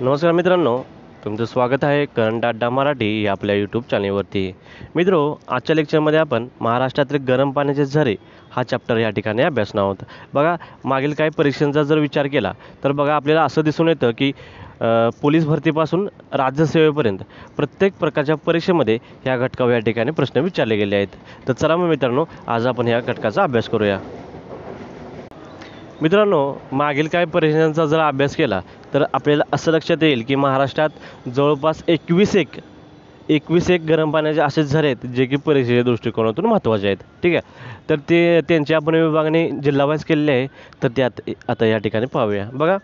नमस्कार मित्रांनो तुमचं स्वागत आहे करंट अड्डा मराठी या आपल्या यूट्यूब चॅनेलवरती मित्रो आजच्या लेक्चरमध्ये आपण महाराष्ट्रातील गरम पाण्याचे झरे हा चॅप्टर या ठिकाणी अभ्यासणार आहोत. बघा मागील काही परीक्षांचा जर विचार केला तर बघा आपल्याला असं दिसून येतं की पोलीस भरतीपासून राज्यसेवेपर्यंत प्रत्येक प्रकारच्या परीक्षेमध्ये ह्या घटकावर या ठिकाणी प्रश्न विचारले गेले आहेत. तर चला मग मित्रांनो आज आपण ह्या घटकाचा अभ्यास करूया. मित्रांनो मागील काही परीक्षांचा जर अभ्यास केला तर आपल्याला असं लक्षात येईल की महाराष्ट्रात जवळपास एकवीस एक एकवीस एक गरम पाण्याचे असे झरे आहेत जे की परीक्षेच्या दृष्टिकोनातून महत्त्वाचे आहेत. ठीक आहे? तर ते त्यांची आपण विभागाने जिल्हावाईज केलेले आहे तर त्यात आता या ठिकाणी पाहूया. बघा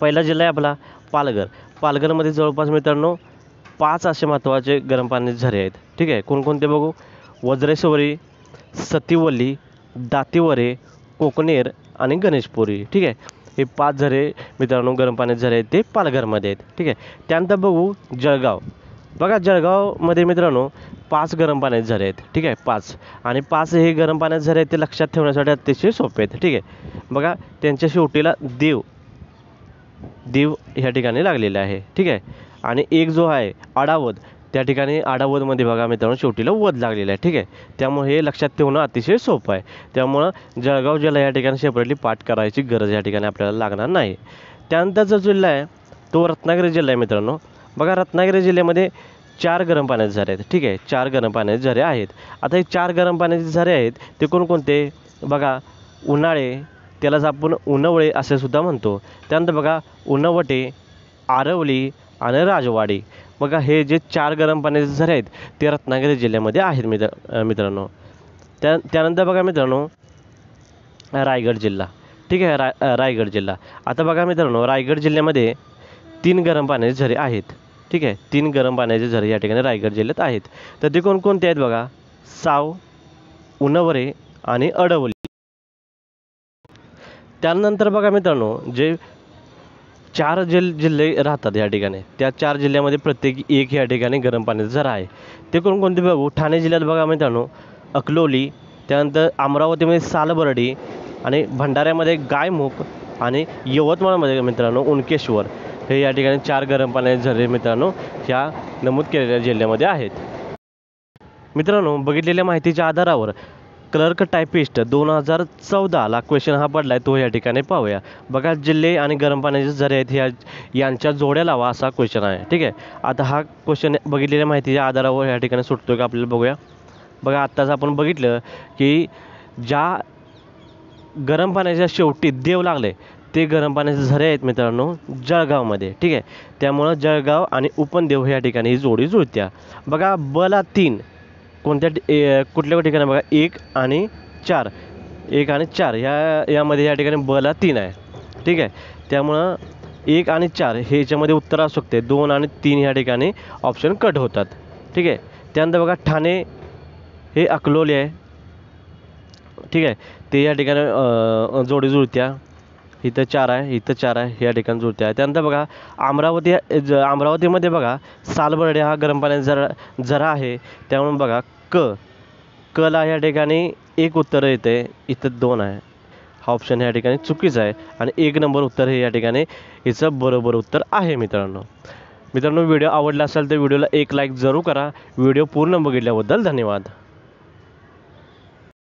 पहिला जिल्हा आहे आपला पालघर. पालघरमध्ये जवळपास मित्रांनो पाच असे महत्त्वाचे गरम पाण्याचे झरे आहेत. ठीक आहे? कोणकोणते बघू? वज्रेश्वरी सतीवली दातीवरे कोकणेर आणि गणेशपुरी ठीक आहे? हे पाच झरे मित्रांनो गरम पाण्याचे झरे आहेत ते पालघरमध्ये आहेत ठीक आहे? त्यानंतर बघू जळगाव. बघा जळगावमध्ये मित्रांनो पाच गरम पाण्याचे झरे आहेत ठीक आहे? पाच. आणि पाच हे गरम पाण्याचे झरे आहेत ते लक्षात ठेवण्यासाठी अतिशय सोपे आहेत ठीक आहे? बघा त्यांच्या शेवटीला देव देव ह्या ठिकाणी लागलेले आहे ठीक आहे? आणि एक जो आहे अडावत त्या ठिकाणी आडावदमध्ये बघा मित्रांनो शेवटीला वध लागलेला आहे. ठीक आहे? त्यामुळे हे लक्षात ठेवणं अतिशय सोपं आहे. त्यामुळं जळगाव जिल्हा या ठिकाणी सेपरेटली पाठ करायची गरज या ठिकाणी आपल्याला लागणार नाही. त्यानंतर जो जिल्हा आहे तो रत्नागिरी जिल्हा आहे मित्रांनो. बघा रत्नागिरी जिल्ह्यामध्ये चार गरम पाण्याचे झरे आहेत. ठीक आहे? चार गरम पाण्याचे झरे आहेत. आता हे चार गरम पाण्याचे झरे आहेत ते कोणकोणते? बघा उन्हाळे त्यालाच आपण उन्हवळे असे सुद्धा म्हणतो. त्यानंतर बघा उन्हवटे आरवली आणि राजवाडी. बघा हे जे चार गरम पाण्याचे झरे आहेत ते रत्नागिरी जिल्ह्यामध्ये आहेत मित्र मित्रांनो. त्या त्यानंतर बघा मित्रांनो रायगड जिल्हा. ठीक आहे राय रायगड जिल्हा. आता बघा मित्रांनो रायगड जिल्ह्यामध्ये तीन गरम पाण्याचे झरे आहेत. ठीक आहे तीन गरम पाण्याचे झरे या ठिकाणी रायगड जिल्ह्यात आहेत. तर ते कोणकोणते आहेत बघा? साव उन्हवरे आणि अडवली. त्यानंतर बघा मित्रांनो जे चार जिल जिल्हे राहतात या ठिकाणी. त्या चार जिल्ह्यामध्ये प्रत्येकी एक या ठिकाणी गरम पाण्याचा झरा आहे. ते कोणकोणते बघू? ठाणे जिल्ह्यात बघा मित्रांनो अकलोली त्यानंतर अमरावतीमध्ये सालबर्डी आणि भंडाऱ्यामध्ये गायमुख आणि यवतमाळमध्ये मित्रांनो उनकेश्वर. हे या ठिकाणी चार गरम पाण्याचे झरे मित्रांनो ह्या नमूद केलेल्या जिल्ह्यामध्ये आहेत. मित्रांनो बघितलेल्या माहितीच्या आधारावर क्लर्क टायपिस्ट दोन हजार चौदाला क्वेश्चन हा पडला आहे तो या ठिकाणी पाहूया. बघा जिल्हे आणि गरम पाण्याचे झरे आहेत ह्या यांच्या जोड्या लावा असा क्वेश्चन आहे. ठीक आहे? आता हा क्वेश्चन बघितलेल्या माहितीच्या आधारावर या ठिकाणी सुटतो का आपल्याला बघूया. बघा आत्ताच आपण बघितलं की ज्या गरम पाण्याच्या शेवटी देव लागले ते गरम पाण्याचे झरे आहेत मित्रांनो जळगावमध्ये. ठीक आहे? त्यामुळं जळगाव आणि उपनदेव ह्या ठिकाणी ही जोडी जुळत्या. बघा बला तीन. कोणत्या ठि- ए- कुठल्या ठिकाणी बघा एक आणि चार. एक आणि चार. ह्या यामध्ये या ठिकाणी बला तीन आहे. ठीक आहे? त्यामुळं एक आणि चार हे याच्यामध्ये उत्तर असू शकते. दोन आणि तीन ह्या ठिकाणी ऑप्शन कट होतात. ठीक आहे? त्यानंतर बघा ठाणे हे अकलोली आहे. ठीक आहे? ते या ठिकाणी जोडी जुळत्या. इथं चार आहे इथं चार आहे या ठिकाणी जुळते आहे त्यानंतर बघा अमरावती ज अमरावतीमध्ये बघा सालबर्डे हा गरम पाण्याचा जरा जरा आहे. त्यामुळे बघा क कला या ठिकाणी एक उत्तर येते इथं दोन आहे. हा ऑप्शन या ठिकाणी चुकीचा आहे. आणि एक नंबर उत्तर हे या ठिकाणी हिचं बरोबर उत्तर आहे मित्रांनो. मित्रांनो व्हिडिओ आवडला असेल तर व्हिडिओला एक लाईक जरूर करा. व्हिडिओ पूर्ण बघितल्याबद्दल धन्यवाद.